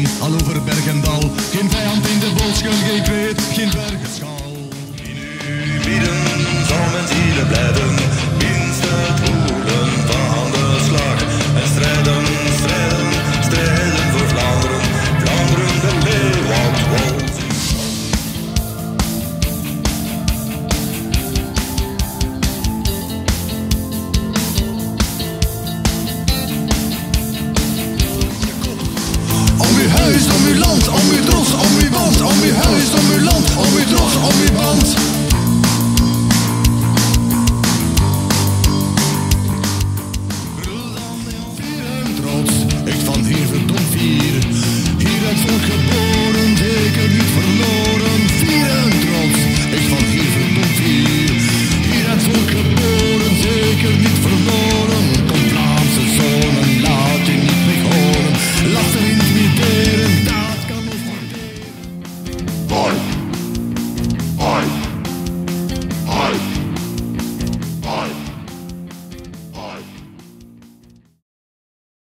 al over berg en dal. Geen vijand in de bolschulg, geeft weet, geen bergenschaal. Fuck